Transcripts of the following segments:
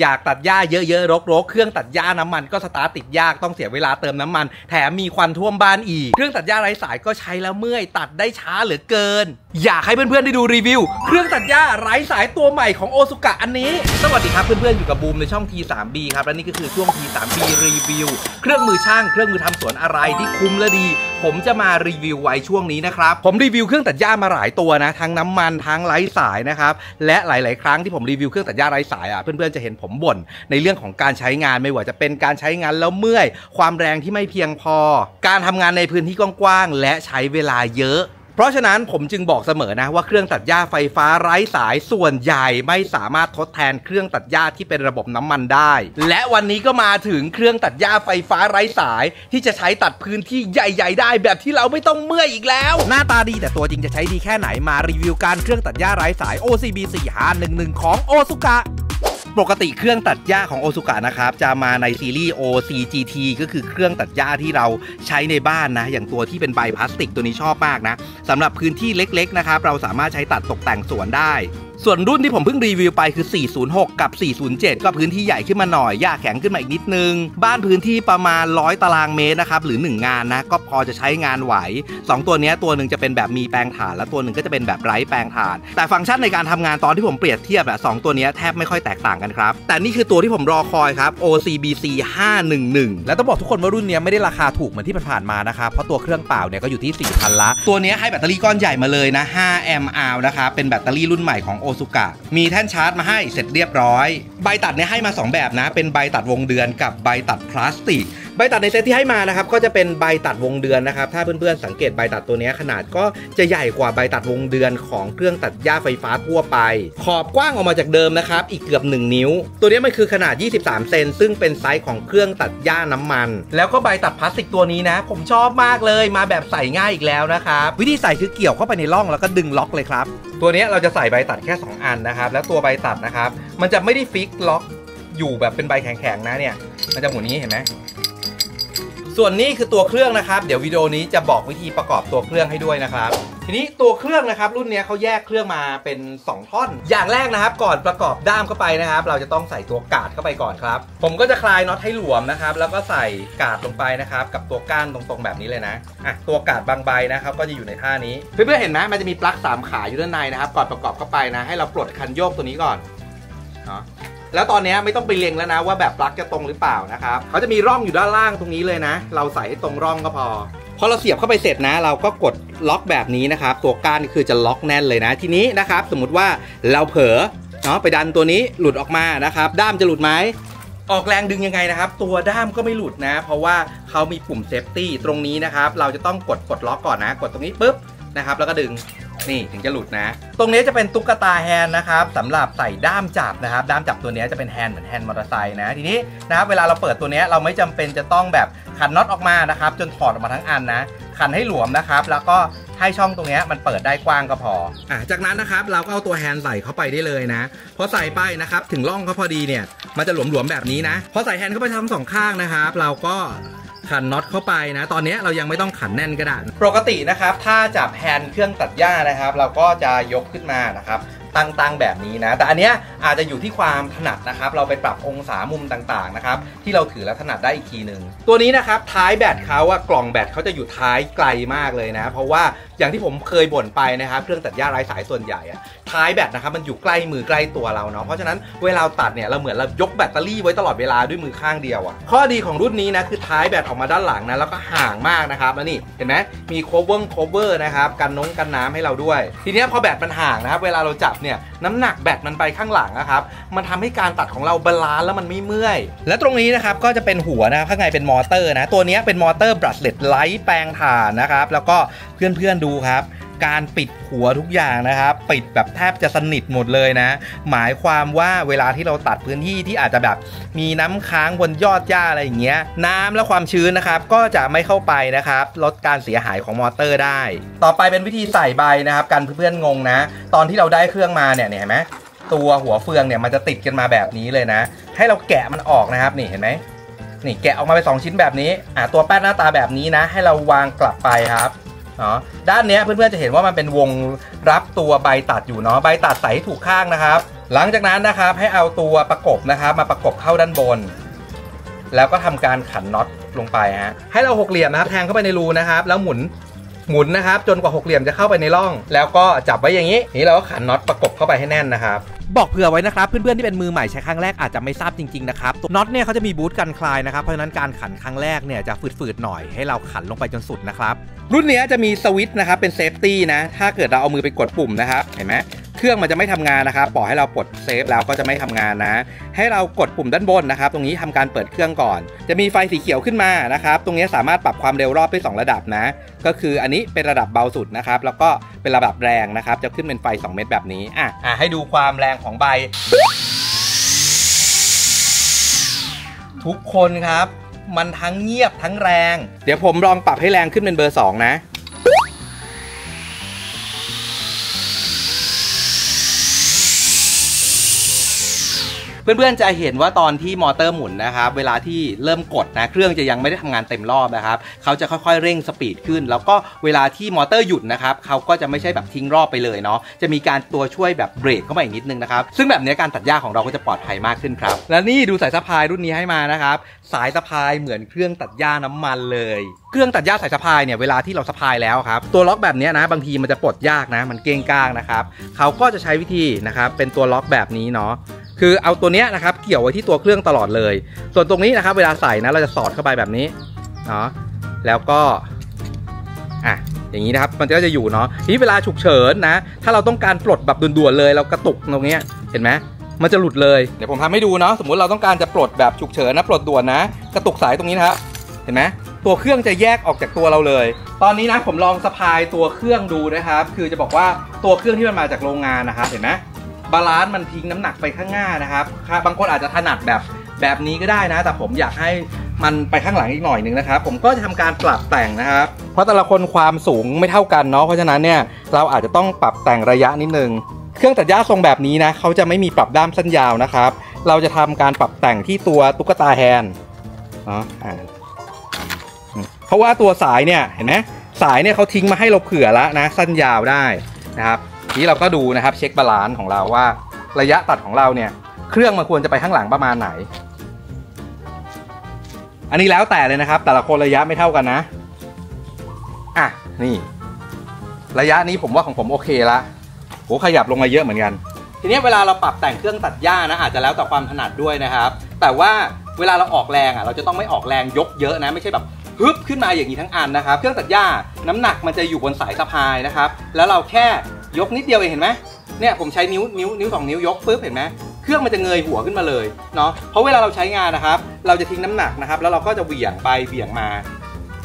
อยากตัดหญ้าเยอะๆรกๆ เครื่องตัดหญ้าน้ำมันก็สตาร์ทติดยากต้องเสียเวลาเติมน้ำมัน แถมมีควันท่วมบ้านอีก เครื่องตัดหญ้าไร้สายก็ใช้แล้วเมื่อยตัดได้ช้าเหลือเกิน อยากให้เพื่อนๆได้ดูรีวิว เครื่องตัดหญ้าไร้สายตัวใหม่ของ OSUKA อันนี้ สวัสดีครับเพื่อนๆอยู่กับบูมในช่อง T3B ครับและนี่ก็คือช่วง T3B รีวิว เครื่องมือช่างเครื่องมือทำสวนอะไรที่คุ้มและดี ผมจะมารีวิวไว้ช่วงนี้นะครับผมรีวิวเครื่องตัดหญ้ามาหลายตัวนะทั้งน้ำมันทั้งไร้สายนะครับและหลาย ๆ ครั้งที่ผมรีวิวเครื่องตัดหญ้าไร้สายอะเพื่อนๆจะเห็นผมบ่นในเรื่องของการใช้งานไม่ว่าจะเป็นการใช้งานแล้วเมื่อย ความแรงที่ไม่เพียงพอ การทำงานในพื้นที่กว้างๆและใช้เวลาเยอะเพราะฉะนั้นผมจึงบอกเสมอนะว่าเครื่องตัดหญ้าไฟฟ้าไร้สายส่วนใหญ่ไม่สามารถทดแทนเครื่องตัดหญ้าที่เป็นระบบน้ำมันได้ และวันนี้ก็มาถึงเครื่องตัดหญ้าไฟฟ้าไร้สาย ที่จะใช้ตัดพื้นที่ใหญ่ ๆ ได้ แบบที่เราไม่ต้องเมื่อยอีกแล้ว หน้าตาดีแต่ตัวจริงจะใช้ดีแค่ไหนมารีวิวการเครื่องตัดหญ้าไร้สาย OCB 4511ของโอซุกะ ปกติเครื่องตัดหญ้าของโอซุกะนะครับ จะมาในซีรีส์ OCGT ก็คือเครื่องตัดหญ้าที่เราใช้ในบ้านนะ อย่างตัวที่เป็นใบพลาสติกตัวนี้ชอบมากนะสำหรับพื้นที่เล็กๆนะครับ เราสามารถใช้ตัดตกแต่งสวนได้ส่วนรุ่นที่ผมเพิ่งรีวิวไปคือ 406 กับ 407 ก็พื้นที่ใหญ่ขึ้นมาหน่อยหญ้าแข็งขึ้นมาอีกนิดนึง บ้านพื้นที่ประมาณ 100 ตารางเมตรนะครับ หรือ 1 งานนะ ก็พอจะใช้งานไหว 2 ตัวเนี้ยตัวหนึ่งจะเป็นแบบมีแปลงถ่าน และตัวหนึ่งก็จะเป็นแบบไร้แปลงถ่าน แต่ฟังก์ชันในการทำงานตอนที่ผมเปรียบเทียบอะสองตัวเนี้ยแทบไม่ค่อยแตกต่างกันครับ แต่นี่คือตัวที่ผมรอคอยครับ OCBC 511 แล้วต้องบอกทุกคนว่ารุ่นเนี้ยไม่ได้ราคาถูกเหมือนที่ผ่านๆมานะครับ เพราะตัวเครื่องเปล่าเนี่ยก็อยู่ที่4,000ละ ตัวเนี้ยให้แบตเตอรี่ก้อนใหญ่มาเลยนะ5 a m h นะครับเป็นแบตเตอรี่รุ่นใหม่ของโอซุกะ มีแท่นชาร์จมาให้เสร็จเรียบร้อย ใบตัดเนี่ยให้มา 2 แบบนะ เป็นใบตัดวงเดือนกับใบตัดพลาสติก ใบตัดในเซตที่ให้มานะครับก็จะเป็นใบตัดวงเดือนนะครับถ้าเพื่อนๆสังเกตใบตัดตัวนี้ขนาดก็จะใหญ่กว่าใบตัดวงเดือนของเครื่องตัดหญ้าไฟฟ้าทั่วไป ขอบกว้างออกมาจากเดิมนะครับอีกเกือบ 1 นิ้ว ตัวนี้มันคือขนาด 23 เซนซึ่งเป็นไซส์ของเครื่องตัดหญ้าน้ำมัน แล้วก็ใบตัดพลาสติกตัวนี้นะ ผมชอบมากเลยมาแบบใส่ง่ายอีกแล้วนะครับวิธีใส่คือเกี่ยวเข้าไปในร่องแล้วก็ดึงล็อกเลยครับตัวนี้เราจะใส่ใบตัดแค่ 2 อันนะครับแล้วตัวใบตัดนะครับมันจะไม่ได้ fix ล็อกอยู่แบบเป็นใบแข็งๆนะเนี่ยมันจะหมุนนี้เห็นไหม ส่วนนี้คือตัวเครื่องนะครับ เดี๋ยววิดีโอนี้จะบอกวิธีประกอบตัวเครื่องให้ด้วยนะครับ ทีนี้ตัวเครื่องนะครับ รุ่นนี้เขาแยกเครื่องมาเป็น 2 ท่อน อย่างแรกนะครับ ก่อนประกอบด้ามเข้าไปนะครับ เราจะต้องใส่ตัวกาดเข้าไปก่อนครับ ผมก็จะคลายน็อตให้หลวมนะครับ แล้วก็ใส่กาดลงไปนะครับ กับตัวก้านตรงๆแบบนี้เลยนะอะตัวกาดบางใบนะครับ ก็จะอยู่ในท่านี้เพื่อนๆเห็นไหมมันจะมีปลั๊กสามขาอยู่ด้านในนะครับ ก่อนประกอบเข้าไปนะ ให้เราปลดคันโยกตัวนี้ก่อนเนาะ แล้วตอนนี้ไม่ต้องไปเล็งแล้วนะว่าแบบปลั๊กจะตรงหรือเปล่านะครับเขาจะมีร่องอยู่ด้านล่างตรงนี้เลยนะ เราใส่ให้ตรงร่องก็พอพอเราเสียบเข้าไปเสร็จนะ เราก็กดล็อกแบบนี้นะครับตัวก้านคือจะล็อกแน่นเลยนะ ทีนี้นะครับ สมมุติว่าเราเผลอเนาะไปดันตัวนี้หลุดออกมานะครับ ด้ามจะหลุดไหมออกแรงดึงยังไงนะครับ ตัวด้ามก็ไม่หลุดนะ เพราะว่าเขามีปุ่ม safety ตรงนี้นะครับ เราจะต้องกดกดล็อกก่อนนะ กดตรงนี้ปุ๊บนะครับ แล้วก็ดึง นี่ถึงจะหลุดนะ ตรงนี้จะเป็นตุ๊กตาแฮนด์นะครับสำหรับใส่ด้ามจับนะครับ ด้ามจับตัวนี้จะเป็นแฮนด์เหมือนแฮนด์มอเตอร์ไซค์นะทีนี้นะครับเวลาเราเปิดตัวนี้เราไม่จำเป็นจะต้องแบบขันน็อตออกมานะครับ จนถอดออกมาทั้งอันนะ ขันให้หลวมนะครับ แล้วก็ให้ช่องตรงนี้มันเปิดได้กว้างก็พออะจากนั้นนะครับเราก็เอาตัวแฮนด์ใส่เข้าไปได้เลยนะพอใส่ไปนะครับถึงร่องเขาพอดีเนี่ยมันจะหลวมๆแบบนี้นะพอใส่แฮนด์เข้าไปทั้งสองข้างนะครับ เราก็ ขันน็อตเข้าไปนะ ตอนนี้เรายังไม่ต้องขันแน่นก็ได้ปกตินะครับ ถ้าจับแฮนด์เครื่องตัดหญ้านะครับ เราก็จะยกขึ้นมานะครับตั้งๆแบบนี้นะ แต่อันเนี้ยอาจจะอยู่ที่ความถนัดนะครับ เราไปปรับองศามุมต่างๆนะครับ ที่เราถือแล้วถนัดได้อีกทีหนึ่งตัวนี้นะครับท้ายแบตเขาอะกล่องแบตเขาจะอยู่ท้ายไกลมากเลยนะ เพราะว่าอย่างที่ผมเคยบ่นไปนะครับ เครื่องตัดหญ้าไร้สายส่วนใหญ่อะ ท้ายแบตนะครับมันอยู่ใกล้มือใกล้ตัวเราเนาะเพราะฉะนั้นเวลาตัดเนี่ยเราเหมือนเรายกแบตเตอรี่ไว้ตลอดเวลาด้วยมือข้างเดียวอะข้อดีของรุ่นนี้นะคือท้ายแบตออกมาด้านหลังนะแล้วก็ห่างมากนะครับแล้วนี่เห็นไหมมี cover cover นะครับกันน้ำกันน้ำให้เราด้วย ทีนี้พอแบตมันห่างนะครับเวลาเราจับเนี่ยน้ำหนักแบตมันไปข้างหลังนะครับมันทำให้การตัดของเรา balance แล้วมันไม่เมื่อย และตรงนี้นะครับก็จะเป็นหัวนะครับข้างในเป็นมอเตอร์นะตัวนี้เป็นมอเตอร์ brushless ไร้แปรงถ่านนะครับแล้วก็เพื่อนๆดูครับ การปิดหัวทุกอย่างนะครับ ปิดแบบแทบจะสนิทหมดเลยนะ หมายความว่าเวลาที่เราตัดพื้นที่ที่อาจจะแบบมีน้ำค้างบนยอดหญ้าอะไรอย่างเงี้ย น้ำและความชื้นนะครับ ก็จะไม่เข้าไปนะครับ ลดการเสียหายของมอเตอร์ได้ ต่อไปเป็นวิธีใส่ใบนะครับกันเพื่อนๆงงนะ ตอนที่เราได้เครื่องมาเนี่ยเห็นไหมตัวหัวเฟืองเนี่ยมันจะติดกันมาแบบนี้เลยนะ ให้เราแกะมันออกนะครับนี่เห็นไหมนี่แกะออกมาเป็นสองชิ้นแบบนี้อ่าตัวแป้นหน้าตาแบบนี้นะ ให้เราวางกลับไปครับ เนาะด้านเนี้ยเพื่อนๆจะเห็นว่ามันเป็นวงรับตัวใบตัดอยู่เนาะใบตัดใส่ให้ถูกข้างนะครับ หลังจากนั้นนะครับให้เอาตัวประกบนะครับ มาประกบเข้าด้านบน แล้วก็ทำการขันน็อตลงไปฮะให้เราหกเหลี่ยมนะครับแทงเข้าไปในรูนะครับ แล้วหมุน หมุนนะครับ จนกว่าหกเหลี่ยมจะเข้าไปในร่อง แล้วก็จับไว้อย่างนี้นี่เราก็ขันน็อตประกบเข้าไปให้แน่นนะครับบอกเผื่อไว้นะครับ เพื่อนๆที่เป็นมือใหม่ใช้ครั้งแรกอาจจะไม่ทราบจริงๆนะครับน็อตเนี่ยเขาจะมีบูทกันคลายนะครับ เพราะฉะนั้นการขันครั้งแรกเนี่ยจะฝืดๆหน่อยให้เราขันลงไปจนสุดนะครับรุ่นนี้จะมีสวิตช์นะครับเป็น safety นะถ้าเกิดเราเอามือไปกดปุ่มนะครับเห็นไหม เครื่องมันจะไม่ทำงานนะครับปล่อยให้เรากด safe แล้วก็จะไม่ทำงานนะ ให้เรากดปุ่มด้านบนนะครับ ตรงนี้ทำการเปิดเครื่องก่อน จะมีไฟสีเขียวขึ้นมานะครับ ตรงนี้สามารถปรับความเร็วรอบได้2ระดับนะ ก็คืออันนี้เป็นระดับเบาสุดนะครับ แล้วก็เป็นระดับแรงนะครับ จะขึ้นเป็นไฟ 2 เม็ดแบบนี้อะอะให้ดูความแรงของใบ ทุกคนครับ มันทั้งเงียบทั้งแรง เดี๋ยวผมลองปรับให้แรงขึ้นเป็นเบอร์ 2 นะ เพื่อนๆจะเห็นว่าตอนที่มอเตอร์หมุนนะครับ เวลาที่เริ่มกดนะเครื่องจะยังไม่ได้ทำงานเต็มรอบนะครับเขาจะค่อยๆเร่งสปีดขึ้น แล้วก็เวลาที่มอเตอร์หยุดนะครับเขาก็จะไม่ใช่แบบทิ้งรอบไปเลยเนาะจะมีการตัวช่วยแบบเบรกเข้ามาอีกนิดนึงนะครับซึ่งแบบนี้การตัดหญ้าของเราก็จะปลอดภัยมากขึ้นครับ และนี่ดูสายสะพายรุ่นนี้ให้มานะครับสายสะพายเหมือนเครื่องตัดหญ้าน้ำมันเลย เครื่องตัดหญ้าสายสะพายเนี่ยเวลาที่เราสะพายแล้วครับตัวล็อกแบบนี้นะบางทีมันจะปลดยากนะ มันเก้งก้างนะครับเขาก็จะใช้วิธีนะครับเป็นตัวล็อกแบบนี้เนาะคือเอาตัวเนี้ยนะครับเกี่ยวไว้ที่ตัวเครื่องตลอดเลย ส่วนตรงนี้นะครับเวลาใส่นะเราจะสอดเข้าไปแบบนี้เนาะแล้วก็อะอย่างนี้นะครับมันก็จะอยู่เนาะทีนี้เวลาฉุกเฉินนะ ถ้าเราต้องการปลดแบบด่วนๆเลย เรากระตุกตรงเนี้ยเห็นไหมมันจะหลุดเลยเดี๋ยวผมทำให้ดูเนาะสมมุติเราต้องการจะปลดแบบฉุกเฉินนะปลดด่วนนะ กระตุกสายตรงนี้นะครับเห็นไหม ตัวเครื่องจะแยกออกจากตัวเราเลย ตอนนี้นะผมลองสะพายตัวเครื่องดูนะครับ คือจะบอกว่าตัวเครื่องที่มันมาจากโรงงานนะครับ เห็นไหม balance มันทิ้งน้ำหนักไปข้างหน้านะครับบางคนอาจจะถนัดแบบแบบนี้ก็ได้นะ แต่ผมอยากให้มันไปข้างหลังอีกหน่อยหนึ่งนะครับ ผมก็จะทำการปรับแต่งนะครับ เพราะแต่ละคนความสูงไม่เท่ากันเนาะ เพราะฉะนั้นเนี่ยเราอาจจะต้องปรับแต่งระยะนิดนึง เครื่องตัดหญ้าทรงแบบนี้นะเขาจะไม่มีปรับด้ามสั้นยาวนะครับ เราจะทำการปรับแต่งที่ตัวตุ๊กตาแฮนด์เนาะ เพราะว่าตัวสายเนี่ยเห็นไหมสายเนี่ยเขาทิ้งมาให้เราเผื่อแล้วนะสั้นยาวได้นะครับทีนี้เราก็ดูนะครับเช็ค balance ของเราว่าระยะตัดของเราเนี่ยเครื่องมันควรจะไปข้างหลังประมาณไหน อันนี้แล้วแต่เลยนะครับ แต่ละคนระยะไม่เท่ากันนะอะนี่ ระยะนี้ผมว่าของผมโอเคละโหขยับลงมาเยอะเหมือนกัน ทีนี้เวลาเราปรับแต่งเครื่องตัดหญ้านะอาจจะแล้วแต่ความถนัดด้วยนะครับ แต่ว่าเวลาเราออกแรงอะเราจะต้องไม่ออกแรงยกเยอะนะ ไม่ใช่แบบ ฮึบขึ้นมาอย่างนี้ทั้งอันนะครับ เครื่องตัดหญ้าน้ำหนักมันจะอยู่บนสายสะพายนะครับ แล้วเราแค่ยกนิดเดียวเองเห็นไหมเนี่ยผมใช้นิ้วนิ้วนิ้วสองนิ้วยกปุ๊บเห็นไหมเครื่องมันจะเงยหัวขึ้นมาเลยเนาะเพราะเวลาเราใช้งานนะครับ เราจะทิ้งน้ำหนักนะครับ แล้วเราก็จะเหวี่ยงไปเหวี่ยงมา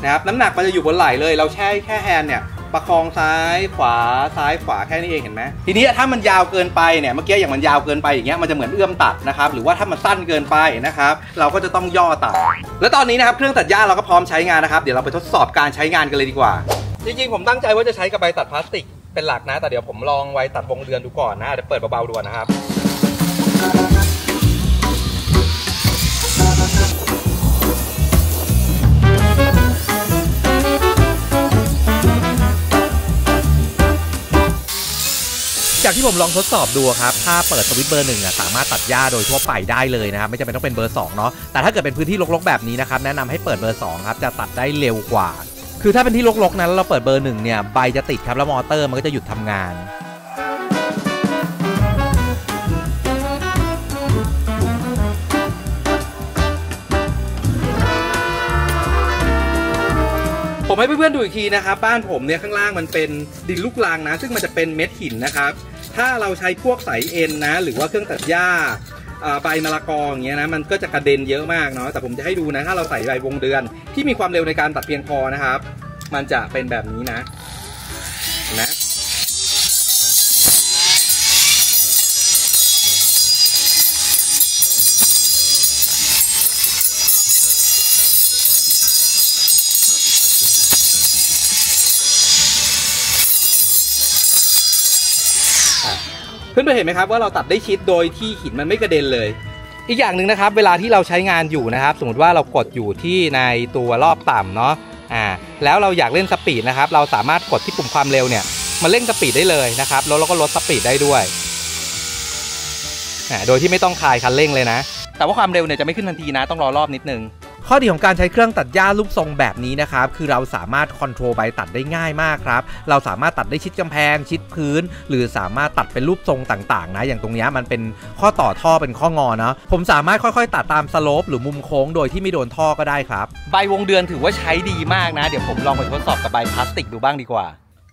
นะครับน้ำหนักมันจะอยู่บนไหล่เลย เราแช่แค่แฮนด์เนี่ย ประคองซ้ายขวาซ้ายขวาแค่นี้เองเห็นไหมทีนี้ถ้ามันยาวเกินไปเนี่ยเมื่อกี้อย่างมันยาวเกินไปอย่างเงี้ยมันจะเหมือนเอื้อมตัดนะครับหรือว่าถ้ามันสั้นเกินไปนะครับ เราก็จะต้องย่อตัด แล้วตอนนี้นะครับเครื่องตัดหญ้าเราก็พร้อมใช้งานนะครับเดี๋ยวเราไปทดสอบการใช้งานกันเลยดีกว่า จริงๆผมตั้งใจว่าจะใช้กับใบตัดพลาสติกเป็นหลักนะ แต่เดี๋ยวผมลองไว้ตัดวงเดือนดูก่อนนะเดี๋ยวเปิดเบาๆดูนนะครับ จากที่ผมลองทดสอบดูครับ ถ้าเปิดสวิตช์เบอร์หนึ่งอะสามารถตัดหญ้าโดยทั่วไปได้เลยนะครับไม่จำเป็นต้องเป็นเบอร์2เนาะแต่ถ้าเกิดเป็นพื้นที่รกๆแบบนี้นะครับแนะนำให้เปิดเบอร์2ครับจะตัดได้เร็วกว่า คือถ้าเป็นที่รกๆนั้นเราเปิดเบอร์หนึ่งเนี่ยใบจะติดครับแล้วมอเตอร์มันก็จะหยุดทำงานผมให้เพื่อนๆดูอีกทีนะครับ บ้านผมเนี่ยข้างล่างมันเป็นดินลูกรังนะ ซึ่งมันจะเป็นเม็ดหินนะครับ ถ้าเราใช้พวกสายเอ็นนะ หรือว่าเครื่องตัดหญ้าใบมะละกออย่างเงี้ยนะมันก็จะกระเด็นเยอะมากเนาะแต่ผมจะให้ดูนะ ถ้าเราใส่ใบวงเดือน ที่มีความเร็วในการตัดเพียงพอนะครับ มันจะเป็นแบบนี้นะนะ พื่อนๆเห็นไหมครับว่าเราตัดได้ชิดโดยที่หินมันไม่กระเด็นเลย อีกอย่างหนึ่งนะครับ เวลาที่เราใช้งานอยู่นะครับ สมมติว่าเรากดอยู่ที่ในตัวรอบต่ำเนาะอ่าแล้วเราอยากเร่ง speed นะครับ เราสามารถกดที่ปุ่มความเร็วเนี่ยมันเร่ง speed ได้เลยนะครับแล้วเราก็ลด speed ได้ด้วยอ่าโดยที่ไม่ต้องคลายคันเร่งเลยนะ แต่ว่าความเร็วเนี่ยจะไม่ขึ้นทันทีนะ ต้องรอรอบนิดนึง ข้อดีของการใช้เครื่องตัดหญ้ารูปทรงแบบนี้นะครับ คือเราสามารถ control ใบตัดได้ง่ายมากครับ เราสามารถตัดได้ชิดกำแพง ชิดพื้น หรือสามารถตัดเป็นรูปทรงต่างๆนะ อย่างตรงนี้มันเป็นข้อต่อท่อเป็นข้องอนะผมสามารถค่อยๆ ตัดตามสโลปหรือมุมโค้งโดยที่ไม่โดนท่อก็ได้ครับ ใบวงเดือนถือว่าใช้ดีมากนะ เดี๋ยวผมลองไปทดสอบกับใบพลาสติกดูบ้างดีกว่า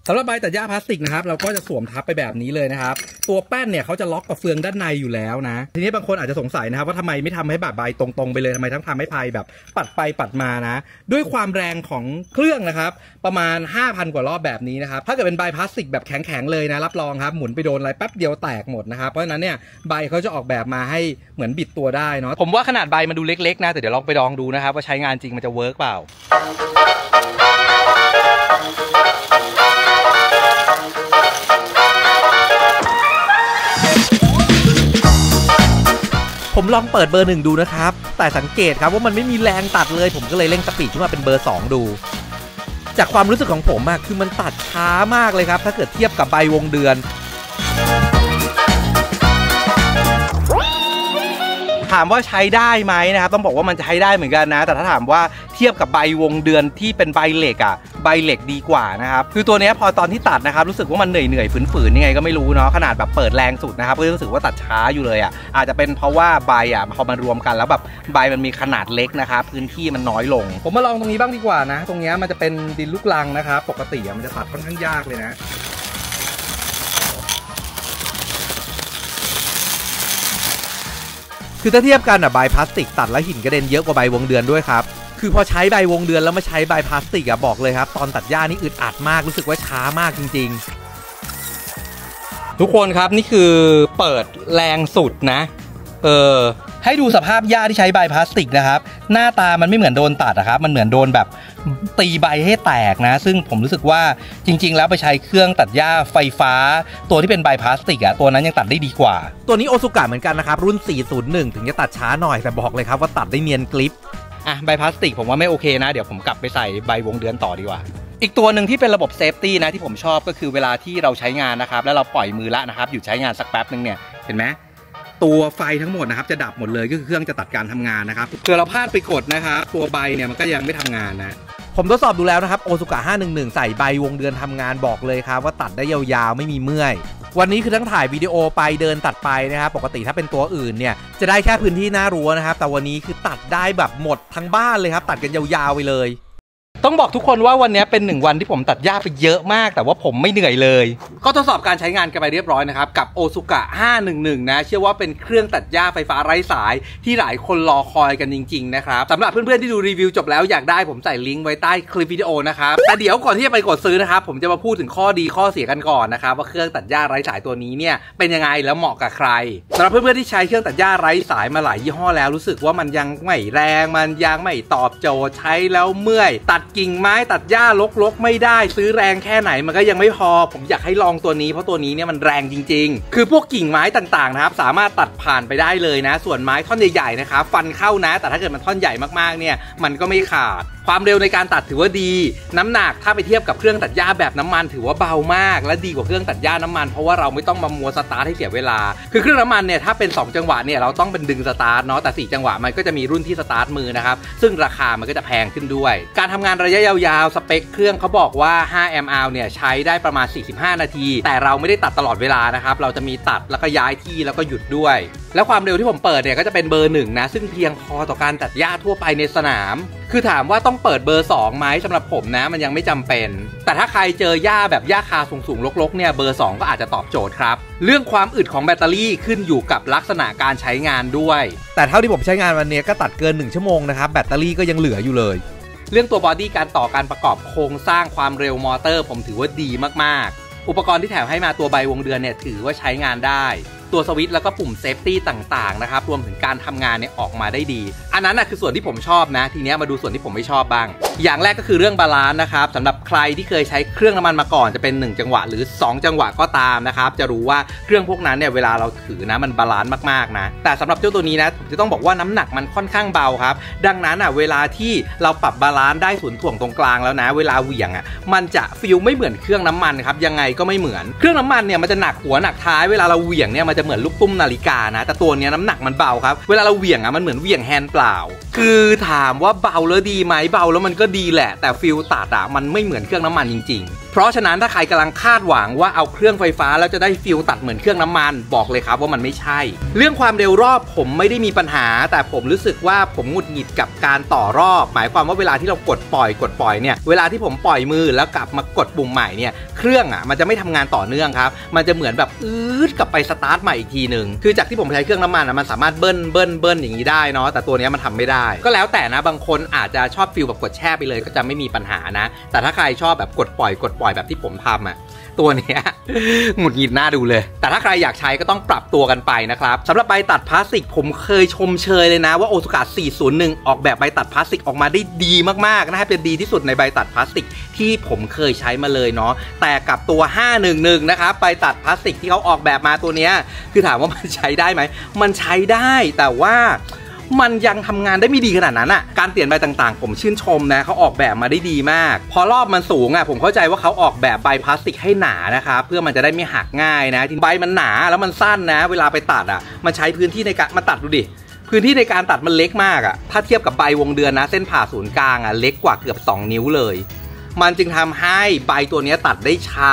สำหรับใบตัดหญ้าพลาสติกนะครับเราก็จะสวมทับไปแบบนี้เลยนะครับ ตัวแป้นเนี่ยเขาจะล็อกกับเฟืองด้านในอยู่แล้วนะ ทีนี้บางคนอาจจะสงสัยนะครับว่าทำไมไม่ทำให้แบบใบตรงๆไปเลยทำไมทั้งทำให้พายแบบปัดไปปัดมานะ ด้วยความแรงของเครื่องนะครับ ประมาณ 5,000 กว่ารอบแบบนี้นะครับถ้าเกิดเป็นใบพลาสติกแบบแข็งๆเลยนะรับรองครับหมุนไปโดนอะไรแป๊บเดียวแตกหมดนะครับเพราะฉะนั้นเนี่ยใบเขาจะออกแบบมาให้เหมือนบิดตัวได้เนาะผมว่าขนาดใบมันดูเล็กๆนะแต่เดี๋ยวลองไปลองดูนะครับว่าใช้งานจริงมันจะ work เปล่า ผมลองเปิดเบอร์หนึ่งดูนะครับ แต่สังเกตครับว่ามันไม่มีแรงตัดเลย ผมก็เลยเร่งสปีดขึ้นมาเป็นเบอร์ 2 ดู จากความรู้สึกของผมอะคือมันตัดช้ามากเลยครับ ถ้าเกิดเทียบกับใบวงเดือน ถามว่าใช้ได้ไหมนะครับ ต้องบอกว่ามันจะใช้ได้เหมือนกันนะ แต่ถ้าถามว่า เทียบกับใบวงเดือนที่เป็นใบเหล็กอะใบเหล็กดีกว่านะครับคือตัวนี้พอตอนที่ตัดนะครับรู้สึกว่ามันเหนื่อยเหนื่อยฝืนๆยังไงก็ไม่รู้เนาะขนาดแบบเปิดแรงสุดนะครับก็รู้สึกว่าตัดช้าอยู่เลยอะอาจจะเป็นเพราะว่าใบอะพอมารวมกันแล้วแบบใบมันมีขนาดเล็กนะครับพื้นที่มันน้อยลง ผมมาลองตรงนี้บ้างดีกว่านะ ตรงนี้มันจะเป็นดินลูกลังนะครับปกติมันจะตัดค่อนข้างยากเลยนะคือถ้าเทียบกันอะใบพลาสติกตัดแล้วหินกระเด็นเยอะกว่าใบวงเดือนด้วยครับ คือพอใช้ใบวงเดือนแล้วมาใช้ใบพลาสติกอะบอกเลยครับ ตอนตัดหญ้านี่อึดอัดมากรู้สึกว่าช้ามากจริง ๆ ทุกคนครับนี่คือเปิดแรงสุดนะ เออให้ดูสภาพหญ้าที่ใช้ใบพลาสติกนะครับ หน้าตามันไม่เหมือนโดนตัดนะครับ มันเหมือนโดนแบบตีใบให้แตกนะ ซึ่งผมรู้สึกว่าจริง ๆ แล้วไปใช้เครื่องตัดหญ้าไฟฟ้า ตัวที่เป็นใบพลาสติกอะตัวนั้นยังตัดได้ดีกว่า ตัวนี้โอซุกะเหมือนกันนะครับ รุ่น 401 ถึงจะตัดช้าหน่อยแต่บอกเลยครับว่าตัดได้เนียนกริป อะใบพลาสติกผมว่าไม่โอเคนะ เดี๋ยวผมกลับไปใส่ใบวงเดือนต่อดีกว่า อีกตัวหนึ่งที่เป็นระบบ safety นะที่ผมชอบก็คือเวลาที่เราใช้งานนะครับ แล้วเราปล่อยมือละนะครับอยู่ใช้งานสักแป๊บหนึ่งเนี่ยเห็นไหมตัวไฟทั้งหมดนะครับจะดับหมดเลยก็คือเครื่องจะตัดการทำงานนะครับเผื่อเราพลาดไปกดนะครับตัวใบเนี่ยมันก็ยังไม่ทำงานนะ ผมทดสอบดูแล้วนะครับ OSUKA 511 ใส่ใบวงเดือนทำงานบอกเลยครับ ว่าตัดได้ยาวๆ ไม่มีเมื่อย วันนี้คือทั้งถ่ายวิดีโอไปเดินตัดไปนะครับ ปกติถ้าเป็นตัวอื่นเนี่ย จะได้แค่พื้นที่หน้ารั้วนะครับ แต่วันนี้คือตัดได้แบบหมดทั้งบ้านเลยครับ ตัดกันยาวๆไปเลย ต้องบอกทุกคนว่าวันนี้เป็นหนึ่งวันที่ผมตัดหญ้าไปเยอะมาก แต่ว่าผมไม่เหนื่อยเลย ก็ทดสอบการใช้งานกันไปเรียบร้อยนะครับ กับโอซุกะ511 นะ เชื่อว่าเป็นเครื่องตัดหญ้าไฟฟ้าไร้สายที่หลายคนรอคอยกันจริง ๆ นะครับสำหรับเพื่อนๆที่ดูรีวิวจบแล้วอยากได้ผมใส่ลิงก์ไว้ใต้คลิปวิดีโอนะครับแต่เดี๋ยวก่อนที่จะไปกดซื้อนะครับผมจะมาพูดถึงข้อดีข้อเสียกันก่อนนะครับว่าเครื่องตัดหญ้าไร้สายตัวนี้เนี่ยเป็นยังไงแล้วเหมาะกับใครสำหรับเพื่อนๆที่ใช้เครื่องตัดหญ้าไร้สายมาหลายยี่ห้อแล้วรู้สึกว่ามันยังไม่แรงมันยังไม่ตอบโจทย์ใช้แล้วเมื่อยตัดกิ่งไม้ตัดหญ้ารกๆไม่ได้ ซื้อแรงแค่ไหนมันก็ยังไม่พอ ผมอยากให้ลองตัวนี้เพราะตัวนี้เนี่ยมันแรงจริง ๆ คือพวกกิ่งไม้ต่างๆนะครับสามารถตัดผ่านไปได้เลยนะ ส่วนไม้ท่อนใหญ่ๆนะครับฟันเข้านะ แต่ถ้าเกิดมันท่อนใหญ่มากๆเนี่ยมันก็ไม่ขาด ความเร็วในการตัดถือว่าดี น้ำหนักถ้าไปเทียบกับเครื่องตัดหญ้าแบบน้ำมันถือว่าเบามาก และดีกว่าเครื่องตัดหญ้าน้ำมันเพราะว่าเราไม่ต้องมามัวสตาร์ทให้เสียเวลา คือเครื่องน้ำมันเนี่ยถ้าเป็น 2 จังหวะเนี่ยเราต้องเป็นดึงสตาร์ทเนาะแต่ 4 จังหวะมันก็จะมีรุ่นที่สตาร์ทมือนะครับซึ่งราคามันก็จะแพงขึ้นด้วย การทำงานระยะยาวๆสเปคเครื่องเขาบอกว่า 5 mAh เนี่ยใช้ได้ประมาณ 45 นาที แต่เราไม่ได้ตัดตลอดเวลานะครับเราจะมีตัดแล้วก็ย้ายที่แล้วก็หยุดด้วย แล้วความเร็วที่ผมเปิดเนี่ยก็จะเป็นเบอร์หนึ่งนะ ซึ่งเพียงพอต่อการตัดหญ้าทั่วไปในสนาม คือถามว่าต้องเปิดเบอร์2ไหมสำหรับผมนะ มันยังไม่จำเป็น แต่ถ้าใครเจอหญ้าแบบหญ้าคาสูงๆลกๆเนี่ยเบอร์ 2 ก็อาจจะตอบโจทย์ครับเรื่องความอึดของแบตเตอรี่ขึ้นอยู่กับลักษณะการใช้งานด้วย แต่เท่าที่ผมใช้งานวันนี้ก็ตัดเกิน 1 ชั่วโมงนะครับแบตเตอรี่ก็ยังเหลืออยู่เลย เรื่องตัว body การต่อการประกอบโครงสร้างความเร็วมอเตอร์ ผมถือว่าดีมากๆ อุปกรณ์ที่แถมให้มาตัวใบวงเดือนเนี่ยถือว่าใช้งานได้ ตัวสวิตช์แล้วก็ปุ่ม safety ต่างๆนะครับรวมถึงการทำงานเนี่ยออกมาได้ดี อันนั้นนะคือส่วนที่ผมชอบนะ ทีนี้มาดูส่วนที่ผมไม่ชอบบ้าง อย่างแรกก็คือเรื่อง balance นะครับสำหรับใครที่เคยใช้เครื่องน้ำมันมาก่อนจะเป็น 1 จังหวะหรือ 2 จังหวะก็ตามนะครับจะรู้ว่าเครื่องพวกนั้นเนี่ยเวลาเราถือนะมัน balance มากๆนะแต่สำหรับเจ้าตัวนี้นะผมจะต้องบอกว่าน้ำหนักมันค่อนข้างเบาครับดังนั้นอะเวลาที่เราปรับ balance ได้ศูนย์ถ่วงตรงกลางแล้วนะ เวลาเหวี่ยงอะมันจะ feel ไม่เหมือนเครื่องน้ำมันครับยังไงก็ไม่เหมือนเครื่องน้ำมันเนี่ยมันจะหนักหัวหนักท้ายเวลาเราเหวี่ยงเนี่ยมันจะเหมือนลูกตุ้มนาฬิกานะแต่ตัวเนี้ยน้ำหนักมันเบาครับเวลาเราเหวี่ยงอะมันเหมือนเหวี่ยงแฮนด์เปล่า คือถามว่าเบาแล้วดีไหมเบาแล้วมันก็็ดีแหละ แต่ feel ตัดอะมันไม่เหมือนเครื่องน้ำมันจริง ๆ เพราะฉะนั้นถ้าใครกำลังคาดหวังว่าเอาเครื่องไฟฟ้าแล้วจะได้ feel ตัดเหมือนเครื่องน้ำมันบอกเลยครับว่ามันไม่ใช่ เรื่องความเร็วรอบผมไม่ได้มีปัญหา แต่ผมรู้สึกว่าผมหงุดหงิดกับการต่อรอบ หมายความว่าเวลาที่เรากดปล่อยกดปล่อยเนี่ยเวลาที่ผมปล่อยมือแล้วกลับมากดปุ่มใหม่เนี่ยเครื่องอะมันจะไม่ทำงานต่อเนื่องครับมันจะเหมือนแบบอืดกลับไปสตาร์ทใหม่อีกทีหนึ่งคือจากที่ผมใช้เครื่องน้ำมันอะมันสามารถเบิ้ลเบิ้ลเบิ้ลอย่างนี้ได้เนาะแต่ตัวนี้มันทำไม่ได้ ก็แล้วแต่นะบางคนอาจจะชอบ feel แบบกดแช่ไปเลยก็จะไม่มีปัญหานะ แต่ถ้าใครชอบแบบกดปล่อยกดปล่อยแบบที่ผมทำอะตัวเนี้ยหงุดหงิดหน้าดูเลย แต่ถ้าใครอยากใช้ก็ต้องปรับตัวกันไปนะครับสำหรับใบตัดพลาสติกผมเคยชมเชยเลยนะว่าโอสุกะ401 ออกแบบใบตัดพลาสติกออกมาได้ดีมากๆนะครับเป็นดีที่สุดในใบตัดพลาสติกที่ผมเคยใช้มาเลยเนาะแต่กับตัว 511 นะครับใบตัดพลาสติกที่เขาออกแบบมาตัวเนี้ยคือถามว่ามันใช้ได้ไหมมันใช้ได้แต่ว่า มันยังทำงานได้ไม่ดีขนาดนั้นอะการเปลี่ยนใบต่างๆ ผมชื่นชมนะเขาออกแบบมาได้ดีมาก พอรอบมันสูงอะผมเข้าใจว่าเขาออกแบบใบพลาสติกให้หนานะครับเพื่อมันจะได้ไม่หักง่ายนะใบมันหนาแล้วมันสั้นนะ เวลาไปตัดอะมันใช้พื้นที่ในการมาตัดดูดิพื้นที่ในการตัดมันเล็กมากอะถ้าเทียบกับใบวงเดือนนะ เส้นผ่าศูนย์กลางอะเล็กกว่าเกือบ 2 นิ้วเลย มันจึงทำให้ใบตัวนี้ตัดได้ช้า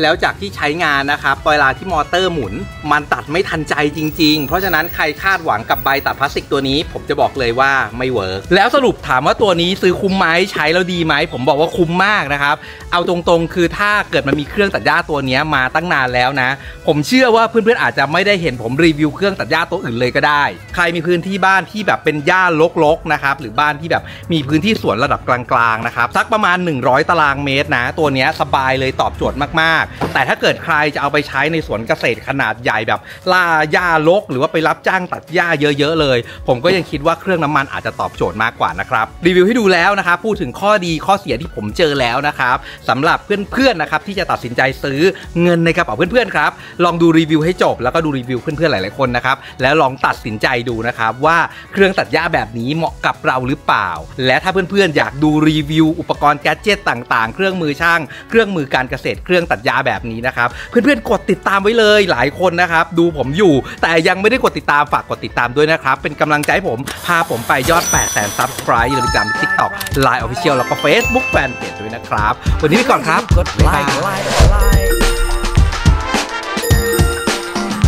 แล้วจากที่ใช้งานนะครับเวลาที่มอเตอร์หมุน มันตัดไม่ทันใจจริง ๆ เพราะฉะนั้นใครคาดหวังกับใบตัดพลาสติกตัวนี้ ผมจะบอกเลยว่าไม่ work แล้วสรุปถามว่าตัวนี้ซื้อคุ้มไหมใช้แล้วดีไหมผมบอกว่าคุ้มมากนะครับ เอาตรงๆ คือถ้าเกิดมันมีเครื่องตัดหญ้าตัวนี้มาตั้งนานแล้วนะ ผมเชื่อว่าเพื่อนๆอาจจะไม่ได้เห็นผมรีวิวเครื่องตัดหญ้าตัวอื่นเลยก็ได้ ใครมีพื้นที่บ้านที่แบบเป็นหญ้ารกๆนะครับหรือบ้านที่แบบมีพื้นที่สวนระดับกลางๆนะครับสักประมาณ 100ตารางเมตรนะ ตัวนี้สบายเลยตอบโจทย์มากๆ แต่ถ้าเกิดใครจะเอาไปใช้ในสวนเกษตรขนาดใหญ่แบบล่าหญ้ารกหรือว่าไปรับจ้างตัดหญ้าเยอะๆเลย ผมก็ยังคิดว่าเครื่องน้ำมันอาจจะตอบโจทย์มากกว่านะครับรีวิวให้ดูแล้วนะครับพูดถึงข้อดีข้อเสียที่ผมเจอแล้วนะครับสำหรับเพื่อนๆนะครับที่จะตัดสินใจซื้อเงินในกระเป๋าเพื่อนๆครับลองดูรีวิวให้จบ แล้วก็ดูรีวิวเพื่อนๆหลายๆคนนะครับแล้วลองตัดสินใจดูนะครับว่าเครื่องตัดหญ้าแบบนี้เหมาะกับเราหรือเปล่า และถ้าเพื่อนๆอยากดูรีวิวอุปกรณ์ gadget ต่างๆ เครื่องมือช่าง เครื่องมือการเกษตร เครื่องตัดหญ้าแบบนี้นะครับ เพื่อนๆ กดติดตามไว้เลยหลายคนนะครับ ดูผมอยู่ แต่ยังไม่ได้กดติดตามฝากกดติดตามด้วยนะครับ เป็นกำลังใจผม พาผมไปยอด 8 0 0แสน subscribe อย่าลืมตาม TikTokไลน์ออฟฟิเชียลแล้วก็เฟซบุ๊กแฟนเพจด้วยนะครับ วันนี้ไปก่อนครับกดไลค์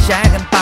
แชร์กันไป